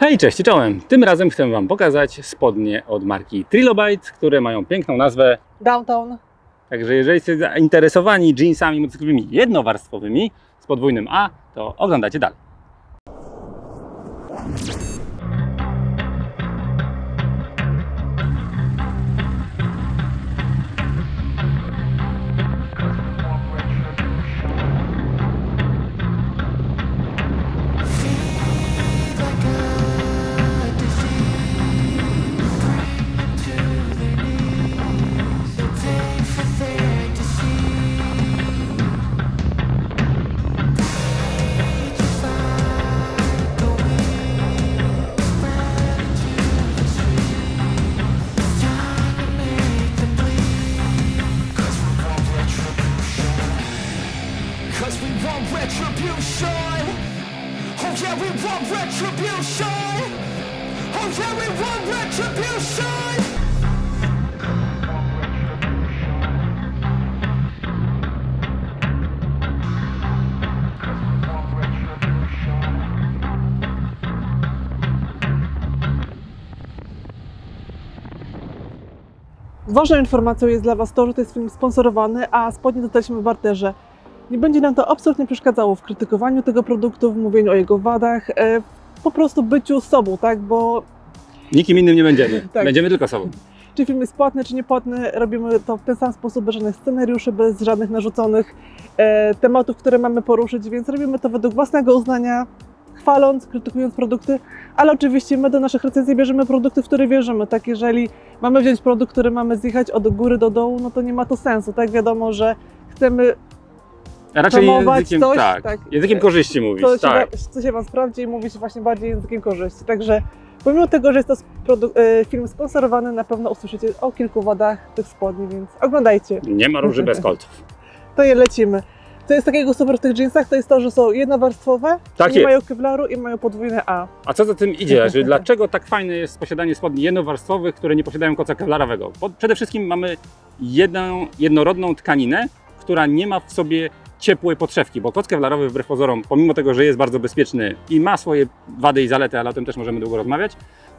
Hej, cześć, czołem. Tym razem chcę Wam pokazać spodnie od marki Trilobite, które mają piękną nazwę. Downtown. Także jeżeli jesteście zainteresowani jeansami motocyklowymi jednowarstwowymi z podwójnym A, to oglądacie dalej. Want retribution. Oh yeah, we want retribution. Oh yeah, we want retribution. Ważną informacją jest dla Was to, że to jest film sponsorowany, a spodnie dostaliśmy w barterze. Nie będzie nam to absolutnie przeszkadzało w krytykowaniu tego produktu, w mówieniu o jego wadach, e, po prostu byciu sobą, tak? Bo Nikim innym nie będziemy. Tak. Będziemy tylko sobą. czy film jest płatny, czy niepłatny, robimy to w ten sam sposób, bez żadnych scenariuszy, bez żadnych narzuconych e, tematów, które mamy poruszyć, więc robimy to według własnego uznania, chwaląc, krytykując produkty, ale oczywiście my do naszych recenzji bierzemy produkty, w które wierzymy, tak? Jeżeli mamy wziąć produkt, który mamy zjechać od góry do dołu, no to nie ma to sensu, tak? Wiadomo, że chcemy Raczej Promować językiem, coś, tak, tak. językiem korzyści mówić. co się, tak. wa- co się Wam sprawdzi i mówić właśnie bardziej językiem korzyści. Także pomimo tego, że jest to e, film sponsorowany, na pewno usłyszycie o kilku wadach tych spodni, więc oglądajcie. Nie ma róży bez kolców. To je lecimy. Co jest takiego super w tych jeansach, to jest to, że są jednowarstwowe, Tak nie jest. mają kevlaru i mają podwójne A. A co za tym idzie? Że dlaczego tak fajne jest posiadanie spodni jednowarstwowych, które nie posiadają koca kevlarowego? Bo przede wszystkim mamy jedną, jednorodną tkaninę, która nie ma w sobie ciepłej podszewki, bo koc kevlarowy wbrew pozorom, pomimo tego, że jest bardzo bezpieczny i ma swoje wady i zalety, ale o tym też możemy długo rozmawiać,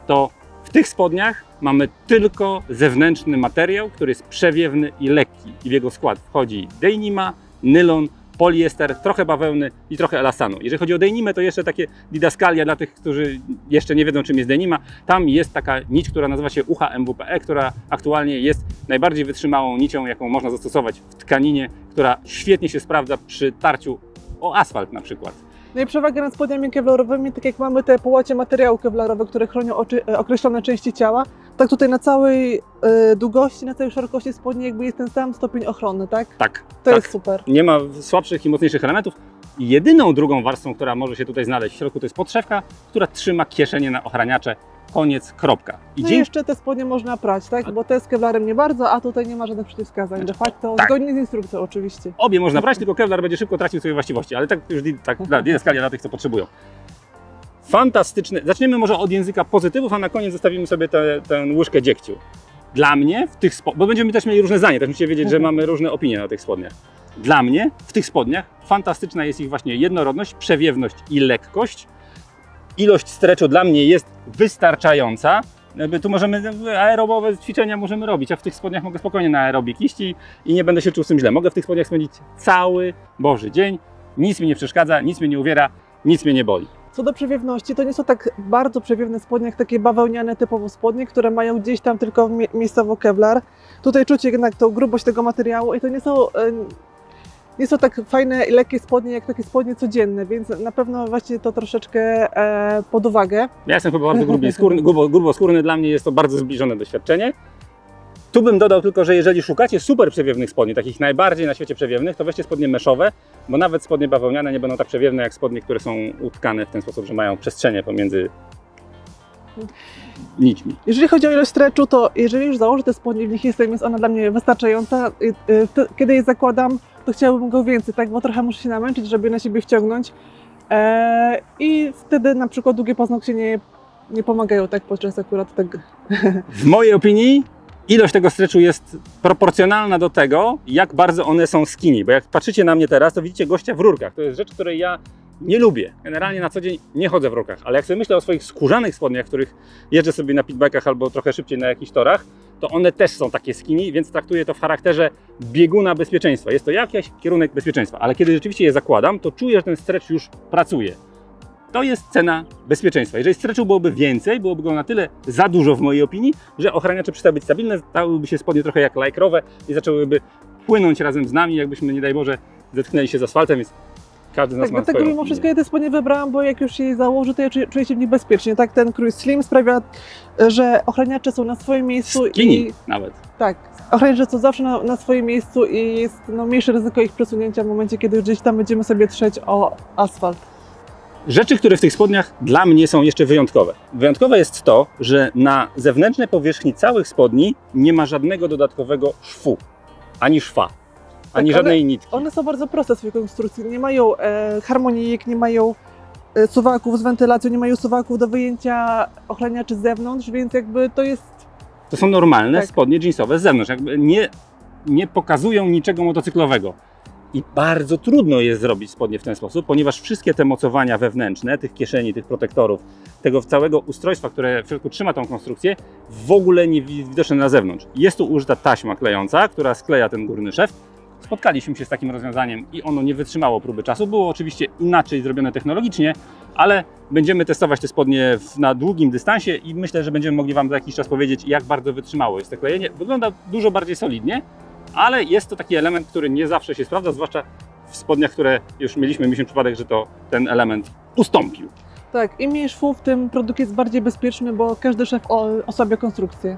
to w tych spodniach mamy tylko zewnętrzny materiał, który jest przewiewny i lekki. I w jego skład wchodzi dejnima, nylon, poliester, trochę bawełny i trochę elastanu. Jeżeli chodzi o denimę, to jeszcze takie didaskalia dla tych, którzy jeszcze nie wiedzą, czym jest denima. Tam jest taka nić, która nazywa się ucha MWPE, która aktualnie jest najbardziej wytrzymałą nicią, jaką można zastosować w tkaninie, która świetnie się sprawdza przy tarciu o asfalt na przykład. No i przewaga nad spodniami kevlarowymi, tak jak mamy te połacie materiału kevlarowe, które chronią oczy, e, określone części ciała, tak tutaj na całej e, długości, na całej szerokości spodni jakby jest ten sam stopień ochrony, tak? Tak, To tak. jest super. Nie ma słabszych i mocniejszych elementów. Jedyną drugą warstwą, która może się tutaj znaleźć w środku, to jest podszewka, która trzyma kieszenie na ochraniacze. Koniec, kropka. I No dzięki jeszcze te spodnie można prać, tak? Bo te z kevlarem nie bardzo, a tutaj nie ma żadnych przeciwwskazań. De facto Tak. zgodnie z instrukcją oczywiście. Obie można brać, tylko Kevlar będzie szybko tracił swoje właściwości, ale tak już tak, dla, dla tych, co potrzebują. Fantastyczny. Zaczniemy może od języka pozytywów, a na koniec zostawimy sobie tę łyżkę dziegciu. Dla mnie w tych spodniach, bo będziemy też mieli różne zdania, też musicie wiedzieć, że mamy różne opinie na tych spodniach. Dla mnie w tych spodniach fantastyczna jest ich właśnie jednorodność, przewiewność i lekkość. Ilość streczu dla mnie jest wystarczająca. Tu możemy aerobowe ćwiczenia możemy robić, a w tych spodniach mogę spokojnie na aerobik iść i, i nie będę się czuł z tym źle. Mogę w tych spodniach spędzić cały Boży dzień. Nic mi nie przeszkadza, nic mnie nie uwiera, nic mnie nie boli. Co do przewiewności, to nie są tak bardzo przewiewne spodnie, jak takie bawełniane typowo spodnie, które mają gdzieś tam tylko mie- miejscowo kevlar. Tutaj czuć jednak tą grubość tego materiału i to nie są, nie są tak fajne i lekkie spodnie, jak takie spodnie codzienne, więc na pewno właśnie to troszeczkę e, pod uwagę. Ja jestem chyba bardzo grubi skórny, grubo, gruboskórny, dla mnie jest to bardzo zbliżone doświadczenie. Tu bym dodał tylko, że jeżeli szukacie super przewiewnych spodni, takich najbardziej na świecie przewiewnych, to weźcie spodnie meszowe, bo nawet spodnie bawełniane nie będą tak przewiewne jak spodnie, które są utkane w ten sposób, że mają przestrzenie pomiędzy nićmi. Jeżeli chodzi o ilość stretchu, to jeżeli już założę te spodnie, w nich jestem, jest ona dla mnie wystarczająca. Y, y, Kiedy je zakładam, to chciałabym go więcej, tak? Bo trochę muszę się namęczyć, żeby na siebie wciągnąć. E, I wtedy na przykład długie paznokcie nie, nie pomagają tak podczas akurat tego. W mojej opinii ilość tego stretchu jest proporcjonalna do tego, jak bardzo one są skinny. Bo jak patrzycie na mnie teraz, to widzicie gościa w rurkach. To jest rzecz, której ja nie lubię. Generalnie na co dzień nie chodzę w rokach, ale jak sobie myślę o swoich skórzanych spodniach, których jeżdżę sobie na pitbikach albo trochę szybciej na jakichś torach, to one też są takie skinny, więc traktuję to w charakterze bieguna bezpieczeństwa. Jest to jakiś kierunek bezpieczeństwa, ale kiedy rzeczywiście je zakładam, to czuję, że ten stretch już pracuje. To jest cena bezpieczeństwa. Jeżeli stretchu byłoby więcej, byłoby go na tyle za dużo w mojej opinii, że ochraniacze przestały być stabilne, stałyby się spodnie trochę jak lajkrowe i zaczęłyby płynąć razem z nami, jakbyśmy, nie daj Boże, zetknęli się z asfaltem, więc każdy z nas Tak, ma dlatego mimo wszystko ja te spodnie wybrałam, bo jak już je założę, to ja czuję, czuję się w nich bezpiecznie. Tak, ten Cruise Slim sprawia, że ochraniacze są na swoim miejscu Skinny i nawet. tak, ochraniacze są zawsze na, na swoim miejscu i jest no, mniejsze ryzyko ich przesunięcia w momencie, kiedy gdzieś tam będziemy sobie trzeć o asfalt. Rzeczy, które w tych spodniach dla mnie są jeszcze wyjątkowe. Wyjątkowe jest to, że na zewnętrznej powierzchni całych spodni nie ma żadnego dodatkowego szwu, ani szwa, ani one- żadnej nitki. One są bardzo proste w swojej konstrukcji. Nie mają e, harmonijek, nie mają e, suwaków z wentylacją, nie mają suwaków do wyjęcia ochraniaczy z zewnątrz, więc jakby to jest To są normalne Tak. spodnie jeansowe z zewnątrz, jakby nie, nie pokazują niczego motocyklowego. I bardzo trudno jest zrobić spodnie w ten sposób, ponieważ wszystkie te mocowania wewnętrzne, tych kieszeni, tych protektorów, tego całego ustrojstwa, które w środku trzyma tą konstrukcję, w ogóle nie wi- widoczne na zewnątrz. Jest tu użyta taśma klejąca, która skleja ten górny szef. Spotkaliśmy się z takim rozwiązaniem i ono nie wytrzymało próby czasu. Było oczywiście inaczej zrobione technologicznie, ale będziemy testować te spodnie na długim dystansie i myślę, że będziemy mogli Wam za jakiś czas powiedzieć, jak bardzo wytrzymało jest to klejenie. Wygląda dużo bardziej solidnie, ale jest to taki element, który nie zawsze się sprawdza, zwłaszcza w spodniach, które już mieliśmy, mieliśmy przypadek, że to ten element ustąpił. Tak, im mniej szwów, tym produkt jest bardziej bezpieczny, bo każdy szef osłabia konstrukcję.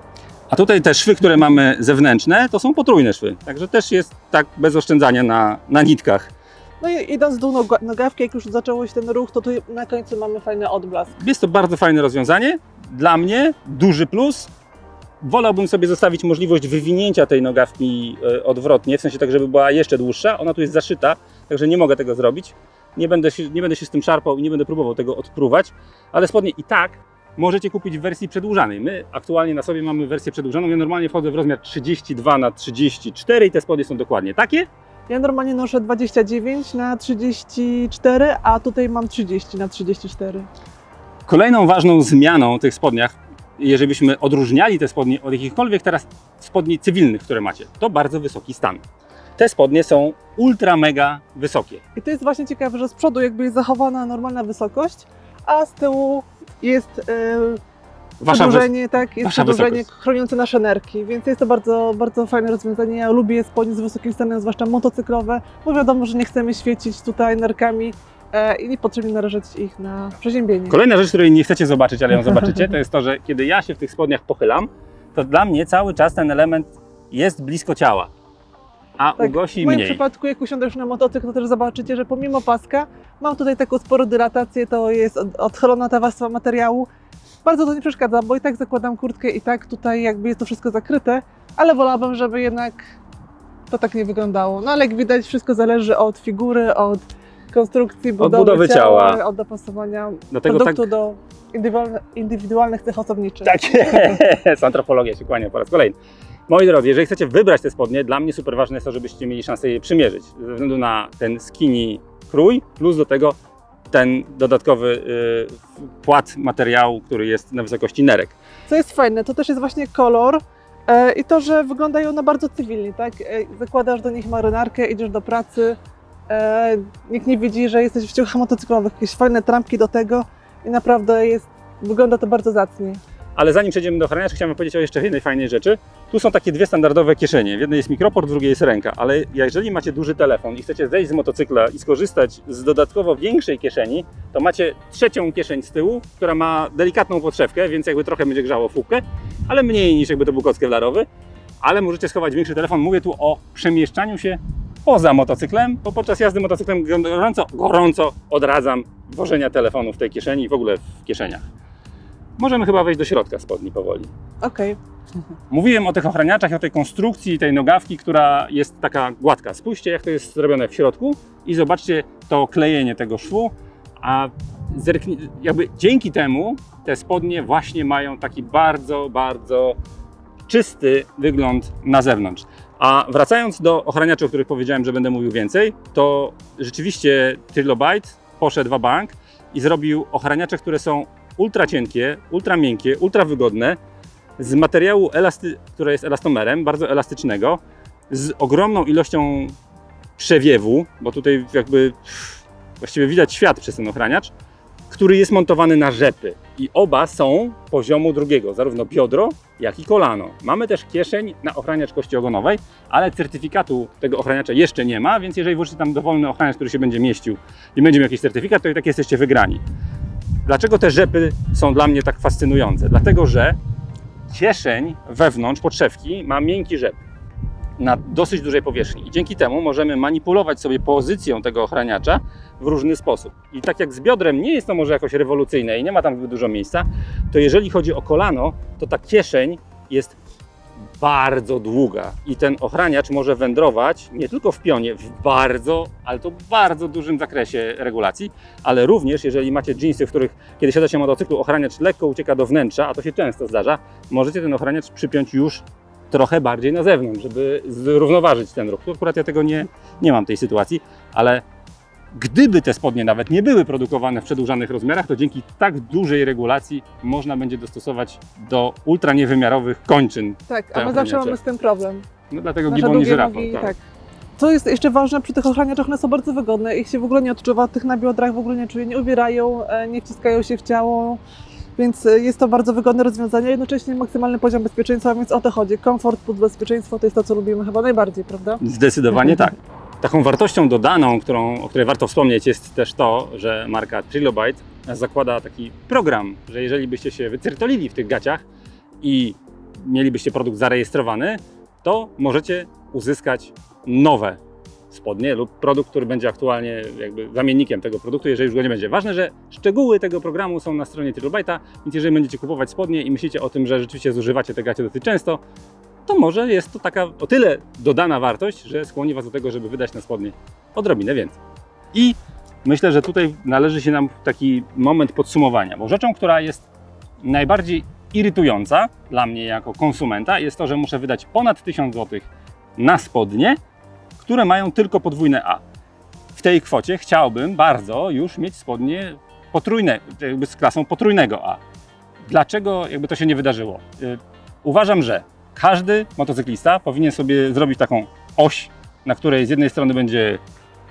A tutaj te szwy, które mamy zewnętrzne, to są potrójne szwy, także też jest tak bez oszczędzania na, na nitkach. No i idąc w dół noga- nogawki, jak już zaczął się ten ruch, to tu na końcu mamy fajny odblask. Jest to bardzo fajne rozwiązanie. Dla mnie duży plus. Wolałbym sobie zostawić możliwość wywinięcia tej nogawki e, odwrotnie, w sensie tak, żeby była jeszcze dłuższa. Ona tu jest zaszyta, także nie mogę tego zrobić. Nie będę się, nie będę się z tym szarpał i nie będę próbował tego odpruwać, ale spodnie i tak możecie kupić w wersji przedłużanej. My aktualnie na sobie mamy wersję przedłużoną. Ja normalnie wchodzę w rozmiar 32 na 34 i te spodnie są dokładnie takie. Ja normalnie noszę 29 na 34, a tutaj mam 30 na 34. Kolejną ważną zmianą w tych spodniach, jeżeli byśmy odróżniali te spodnie od jakichkolwiek teraz spodni cywilnych, które macie, to bardzo wysoki stan. Te spodnie są ultra mega wysokie. I to jest właśnie ciekawe, że z przodu jakby jest zachowana normalna wysokość, a z tyłu jest Wasza przedłużenie, tak, jest wasza przedłużenie wysokość. chroniące nasze nerki, więc jest to bardzo, bardzo fajne rozwiązanie. Ja lubię spodnie z wysokim stanem, zwłaszcza motocyklowe, bo wiadomo, że nie chcemy świecić tutaj nerkami i niepotrzebnie narażać ich na przeziębienie. Kolejna rzecz, której nie chcecie zobaczyć, ale ją zobaczycie, to jest to, że kiedy ja się w tych spodniach pochylam, to dla mnie cały czas ten element jest blisko ciała, a u Tak, Gosi w moim mniej. przypadku, jak usiądziesz na motocykl, to też zobaczycie, że pomimo paska mam tutaj taką sporą dylatację, to jest od- odchylona ta warstwa materiału. Bardzo to nie przeszkadza, bo i tak zakładam kurtkę i tak tutaj jakby jest to wszystko zakryte, ale wolałabym, żeby jednak to tak nie wyglądało. No ale jak widać, wszystko zależy od figury, od konstrukcji, budowy, budowy ciała. od dopasowania Dlatego produktu tak, do indywidualnych cech osobniczych. tak jest, antropologia się kłania po raz kolejny. Moi drodzy, jeżeli chcecie wybrać te spodnie, dla mnie super ważne jest to, żebyście mieli szansę je przymierzyć. Ze względu na ten skinny krój, plus do tego ten dodatkowy y, płat materiału, który jest na wysokości nerek. Co jest fajne, to też jest właśnie kolor e, i to, że wyglądają one bardzo cywilnie, tak? E, zakładasz do nich marynarkę, idziesz do pracy, e, nikt nie widzi, że jesteś w ciuchach motocyklowych, jakieś fajne trampki do tego i naprawdę jest, wygląda to bardzo zacnie. Ale zanim przejdziemy do ochraniaczy, chciałem powiedzieć o jeszcze jednej fajnej rzeczy. Tu są takie dwie standardowe kieszenie. W jednej jest mikroport, w drugiej jest ręka. Ale jeżeli macie duży telefon i chcecie zejść z motocykla i skorzystać z dodatkowo większej kieszeni, to macie trzecią kieszeń z tyłu, która ma delikatną podszewkę, więc jakby trochę będzie grzało fubkę, ale mniej niż jakby to był koc kevlarowy. Ale możecie schować większy telefon. Mówię tu o przemieszczaniu się poza motocyklem, bo podczas jazdy motocyklem gorąco, gorąco odradzam włożenia telefonu w tej kieszeni i w ogóle w kieszeniach. Możemy chyba wejść do środka spodni powoli. Okej, Mówiłem o tych ochraniaczach, i o tej konstrukcji tej nogawki, która jest taka gładka. Spójrzcie, jak to jest zrobione w środku i zobaczcie to klejenie tego szwu, a zerknij, jakby dzięki temu te spodnie właśnie mają taki bardzo, bardzo czysty wygląd na zewnątrz. A wracając do ochraniaczy, o których powiedziałem, że będę mówił więcej, to rzeczywiście Trilobite poszedł w bank i zrobił ochraniacze, które są ultra cienkie, ultra miękkie, ultra wygodne, z materiału, które jest elastomerem, bardzo elastycznego, z ogromną ilością przewiewu, bo tutaj jakby właściwie widać świat przez ten ochraniacz, który jest montowany na rzepy. I oba są poziomu drugiego, zarówno biodro, jak i kolano. Mamy też kieszeń na ochraniacz kości ogonowej, ale certyfikatu tego ochraniacza jeszcze nie ma, więc jeżeli włożycie tam dowolny ochraniacz, który się będzie mieścił i będzie miał jakiś certyfikat, to i tak jesteście wygrani. Dlaczego te rzepy są dla mnie tak fascynujące? Dlatego, że kieszeń wewnątrz podszewki ma miękki rzep na dosyć dużej powierzchni i dzięki temu możemy manipulować sobie pozycją tego ochraniacza w różny sposób. I tak jak z biodrem nie jest to może jakoś rewolucyjne i nie ma tam dużo miejsca, to jeżeli chodzi o kolano, to ta kieszeń jest bardzo długa i ten ochraniacz może wędrować nie tylko w pionie, w bardzo, ale to bardzo dużym zakresie regulacji, ale również jeżeli macie jeansy, w których kiedy siadacie na motocyklu, ochraniacz lekko ucieka do wnętrza, a to się często zdarza, możecie ten ochraniacz przypiąć już trochę bardziej na zewnątrz, żeby zrównoważyć ten ruch. Tu akurat ja tego nie, nie mam tej sytuacji, ale gdyby te spodnie nawet nie były produkowane w przedłużanych rozmiarach, to dzięki tak dużej regulacji można będzie dostosować do ultra niewymiarowych kończyn. Tak, a my zawsze mamy z tym problem. No dlatego Nasze gibon i żyrafa. tak. tak. Co jest jeszcze ważne, przy tych ochraniaczach one są bardzo wygodne. Ich się w ogóle nie odczuwa, tych na biodrach w ogóle nie czuje, nie uwierają, e, nie wciskają się w ciało. Więc e, jest to bardzo wygodne rozwiązanie, jednocześnie maksymalny poziom bezpieczeństwa, więc o to chodzi. Komfort plus bezpieczeństwo to jest to, co lubimy chyba najbardziej, prawda? Zdecydowanie tak. Taką wartością dodaną, którą, o której warto wspomnieć, jest też to, że marka Trilobite zakłada taki program, że jeżeli byście się wycyrtolili w tych gaciach i mielibyście produkt zarejestrowany, to możecie uzyskać nowe spodnie lub produkt, który będzie aktualnie jakby zamiennikiem tego produktu, jeżeli już go nie będzie. Ważne, że szczegóły tego programu są na stronie Trilobite'a, więc jeżeli będziecie kupować spodnie i myślicie o tym, że rzeczywiście zużywacie te gacie dosyć często, to może jest to taka o tyle dodana wartość, że skłoni Was do tego, żeby wydać na spodnie odrobinę więcej. I myślę, że tutaj należy się nam taki moment podsumowania, bo rzeczą, która jest najbardziej irytująca dla mnie jako konsumenta jest to, że muszę wydać ponad 1000 zł na spodnie, które mają tylko podwójne A. W tej kwocie chciałbym bardzo już mieć spodnie potrójne, jakby z klasą potrójnego A. Dlaczego jakby to się nie wydarzyło? Y, Uważam, że każdy motocyklista powinien sobie zrobić taką oś, na której z jednej strony będzie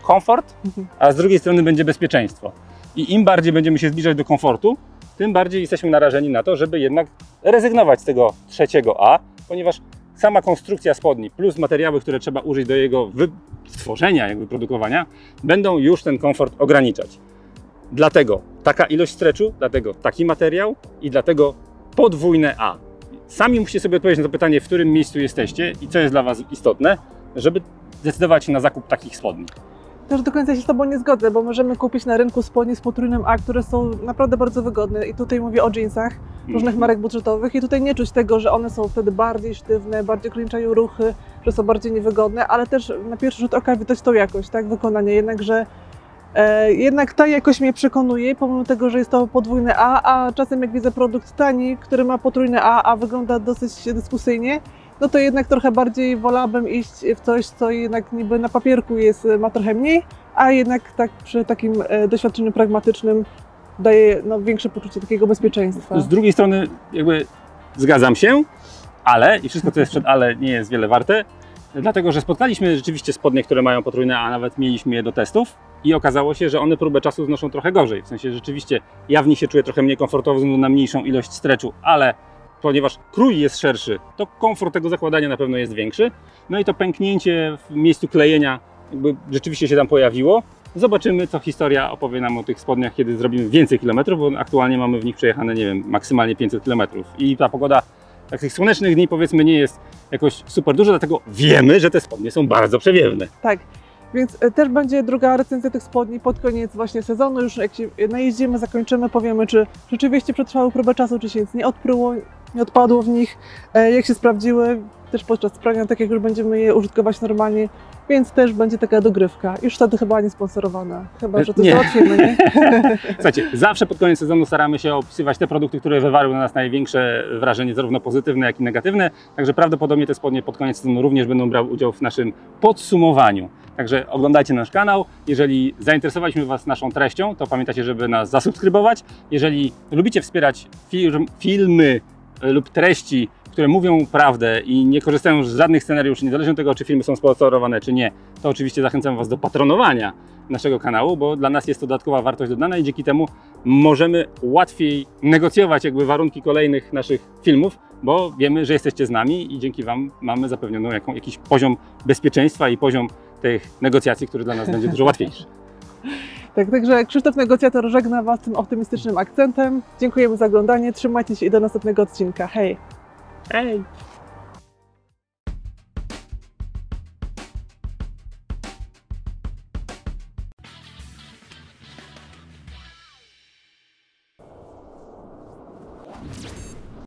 komfort, Mhm. a z drugiej strony będzie bezpieczeństwo. I im bardziej będziemy się zbliżać do komfortu, tym bardziej jesteśmy narażeni na to, żeby jednak rezygnować z tego trzeciego A, ponieważ sama konstrukcja spodni plus materiały, które trzeba użyć do jego wytworzenia, jakby produkowania, będą już ten komfort ograniczać. Dlatego taka ilość stretchu, dlatego taki materiał i dlatego podwójne A. Sami musicie sobie odpowiedzieć na to pytanie, w którym miejscu jesteście i co jest dla Was istotne, żeby zdecydować się na zakup takich spodni. Też do końca się z Tobą nie zgodzę, bo możemy kupić na rynku spodnie z potrójnym A, które są naprawdę bardzo wygodne. I tutaj mówię o jeansach różnych Mhm. marek budżetowych i tutaj nie czuć tego, że one są wtedy bardziej sztywne, bardziej okraczają ruchy, że są bardziej niewygodne, ale też na pierwszy rzut oka widać tą jakość, tak, wykonanie. Jednakże jednak ta jakość mnie przekonuje, pomimo tego, że jest to podwójne A, a czasem jak widzę produkt tani, który ma potrójne A, a wygląda dosyć dyskusyjnie, no to jednak trochę bardziej wolałabym iść w coś, co jednak niby na papierku jest, ma trochę mniej, a jednak tak przy takim e, doświadczeniu pragmatycznym daje no, większe poczucie takiego bezpieczeństwa. Z drugiej strony, jakby zgadzam się, ale i wszystko, co jest przed ale, nie jest wiele warte, dlatego że spotkaliśmy rzeczywiście spodnie, które mają potrójne, a nawet mieliśmy je do testów i okazało się, że one próbę czasu znoszą trochę gorzej. W sensie rzeczywiście ja w nich się czuję trochę mniej komfortowo ze względu na mniejszą ilość stretchu, ale ponieważ krój jest szerszy, to komfort tego zakładania na pewno jest większy. No i to pęknięcie w miejscu klejenia jakby rzeczywiście się tam pojawiło. Zobaczymy, co historia opowie nam o tych spodniach, kiedy zrobimy więcej kilometrów, bo aktualnie mamy w nich przejechane, nie wiem, maksymalnie 500 kilometrów. I ta pogoda tak tych słonecznych dni powiedzmy nie jest jakoś super dużo, dlatego wiemy, że te spodnie są bardzo przewiewne. Tak. Więc e, też będzie druga recenzja tych spodni pod koniec właśnie sezonu. Już jak się najeździmy, zakończymy, powiemy, czy rzeczywiście przetrwały próbę czasu, czy się nic nie odpruło, nie odpadło w nich, e, jak się sprawdziły. Też podczas prania, tak jak już będziemy je użytkować normalnie, więc też będzie taka dogrywka. Już wtedy chyba nie sponsorowana, chyba że to Nie. załatwimy, nie? Słuchajcie, zawsze pod koniec sezonu staramy się opisywać te produkty, które wywarły na nas największe wrażenie, zarówno pozytywne, jak i negatywne. Także prawdopodobnie te spodnie pod koniec sezonu również będą brały udział w naszym podsumowaniu. Także oglądajcie nasz kanał. Jeżeli zainteresowaliśmy Was naszą treścią, to pamiętajcie, żeby nas zasubskrybować. Jeżeli lubicie wspierać firm, filmy e, lub treści, które mówią prawdę i nie korzystają z żadnych scenariuszy, niezależnie od tego, czy filmy są sponsorowane, czy nie, to oczywiście zachęcam Was do patronowania naszego kanału, bo dla nas jest to dodatkowa wartość dodana i dzięki temu możemy łatwiej negocjować jakby warunki kolejnych naszych filmów, bo wiemy, że jesteście z nami i dzięki Wam mamy zapewnioną jakiś poziom bezpieczeństwa i poziom tych negocjacji, który dla nas będzie dużo łatwiejszy. Tak, także Krzysztof Negocjator żegna Was tym optymistycznym akcentem. Dziękujemy za oglądanie, trzymajcie się i do następnego odcinka. Hej! Hej!